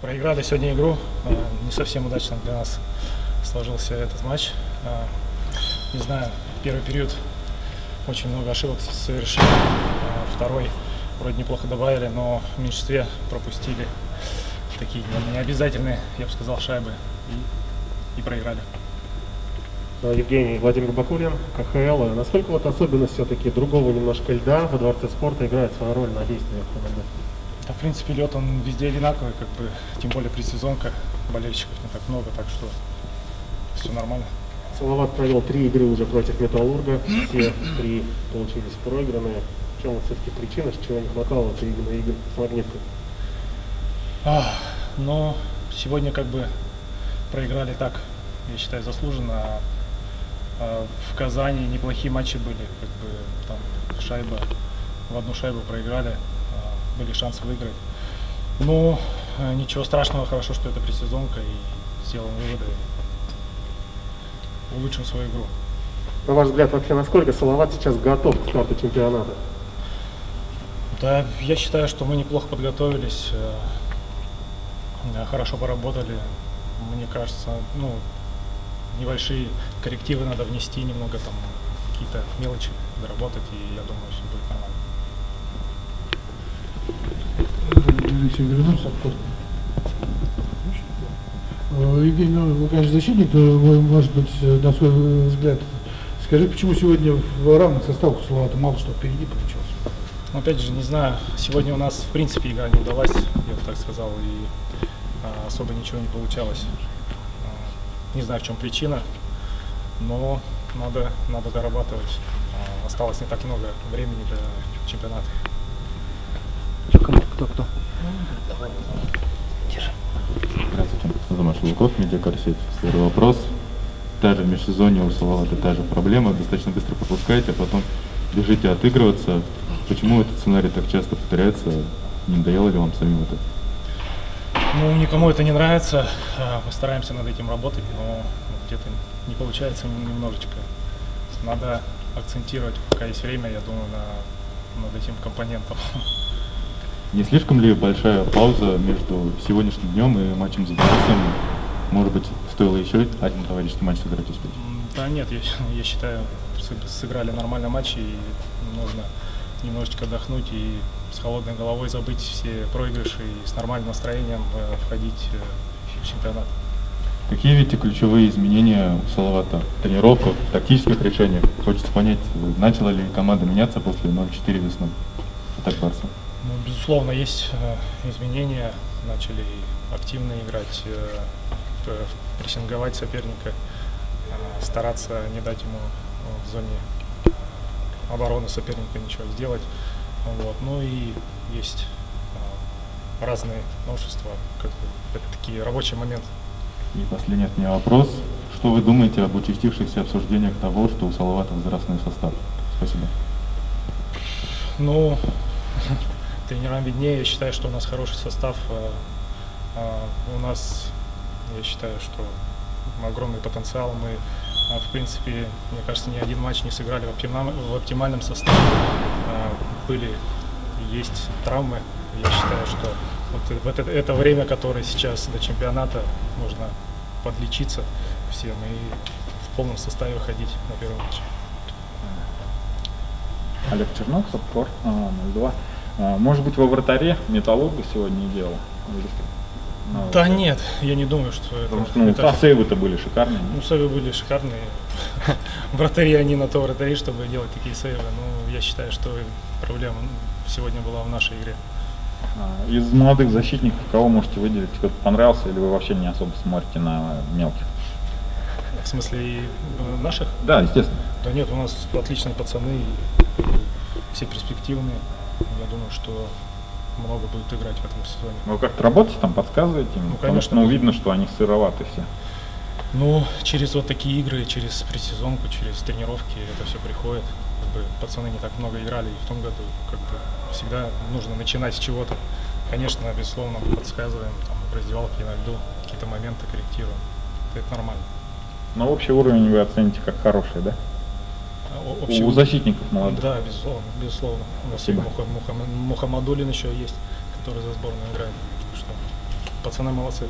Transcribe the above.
Проиграли сегодня игру. Э, не совсем удачно для нас сложился этот матч. Э, не знаю, первый период очень много ошибок совершили. Э, второй вроде неплохо добавили, но в меньшинстве пропустили такие необязательные, я бы сказал, шайбы и, и проиграли. Евгений Владимир Бакулин, КХЛ. Насколько вот особенность все-таки другого немножко льда во Дворце спорта играет свою роль на действиях команды? Да, в принципе, лед он везде одинаковый, как бы, тем более предсезонка, болельщиков не так много, так что все нормально. Салават провел три игры уже против Металлурга, все три получились проигранные. В чем все-таки причина, чего не хватало вот именно игр с Магниткой? А, но сегодня как бы проиграли так, я считаю, заслуженно. А, а в Казани неплохие матчи были, как бы там шайба, в одну шайбу проиграли были шансы выиграть. Ну, э, ничего страшного, хорошо, что это предсезонка, и сделаем выводы, улучшим свою игру. На ваш взгляд, вообще насколько Салават сейчас готов к старту чемпионата? Да, я считаю, что мы неплохо подготовились, э, хорошо поработали. Мне кажется, ну, небольшие коррективы надо внести, немного там какие-то мелочи доработать, и я думаю, все будет нормально. Алексей вернулся. Э, Евгений, ну, вы, конечно, защитник, но, может быть, на свой взгляд, скажи, почему сегодня в равных составах Салавата мало что впереди получилось? Ну, опять же, не знаю, сегодня у нас, в принципе, игра не удалась, я бы так сказал, и а, особо ничего не получалось. А, не знаю, в чем причина, но надо, надо дорабатывать. А, осталось не так много времени до чемпионата. Кто, кто? Держи. Здравствуйте. Замаш Луков, Медиакарсеть. Первый вопрос. Та же в межсезонье у Салавата та же проблема. Достаточно быстро пропускаете, а потом бежите отыгрываться. Почему этот сценарий так часто повторяется? Не надоело ли вам самим это? Ну, никому это не нравится. А, мы стараемся над этим работать, но где-то не получается немножечко. Надо акцентировать, пока есть время, я думаю, на, над этим компонентом. Не слишком ли большая пауза между сегодняшним днем и матчем с Донецком? Может быть, стоило еще один товарищеский матч сыграть успеть? Да нет, я, я считаю, сыграли нормальный матч и нужно немножечко отдохнуть и с холодной головой забыть все проигрыши и с нормальным настроением э, входить э, в чемпионат. Какие видите ключевые изменения у Салавата в тренировках, в тактических решениях? Хочется понять, начала ли команда меняться после 0-4 весны? Так, Барса. Ну, безусловно, есть э, изменения. Начали активно играть, э, прессинговать соперника, э, стараться не дать ему в зоне обороны соперника ничего сделать. Вот. Ну и есть разные новшества, как бы, такие рабочие моменты. И последний от меня вопрос. Что вы думаете об участившихся обсуждениях того, что у Салавата возрастной состав? Спасибо. Ну, тренерам виднее. Я считаю, что у нас хороший состав. Э, э, у нас, я считаю, что огромный потенциал. Мы, э, в принципе, мне кажется, ни один матч не сыграли в, оптимальном, в оптимальном составе. Были, есть травмы. Я считаю, что вот в это, это время, которое сейчас до чемпионата, нужно подлечиться всем и в полном составе ходить на первый матч. Олег Чернов, Спорт 02. А, может быть, во вратаре металлурга сегодня делал? Ну, да вот. нет, я не думаю, что Потому это... Что, ну, это... сейвы-то были шикарные. Ну, сейвы были шикарные. Вратари, они на то вратари, чтобы делать такие сейвы. Ну, я считаю, что проблема сегодня была в нашей игре. А, из молодых защитников кого можете выделить? Кто-то понравился или вы вообще не особо смотрите на мелких? В смысле и э, наших? Да, естественно. Да нет, у нас отличные пацаны, все перспективные я думаю, что много будут играть в этом сезоне. Вы как-то работаете там, подсказываете им? Ну, конечно. ну, видно, что они сыроваты все. Ну, через вот такие игры, через предсезонку, через тренировки это все приходит. Как бы пацаны не так много играли и в том году как бы всегда нужно начинать с чего-то. Конечно, безусловно, подсказываем, там, в раздевалке на льду какие-то моменты корректируем. Это нормально. Но общий уровень вы оцените как хороший, да? Общем, у защитников молодых. Да, безусловно, безусловно. У нас Спасибо. Муха, Муха, Мухаммадулин еще есть, который за сборную играет. что пацаны молодцы.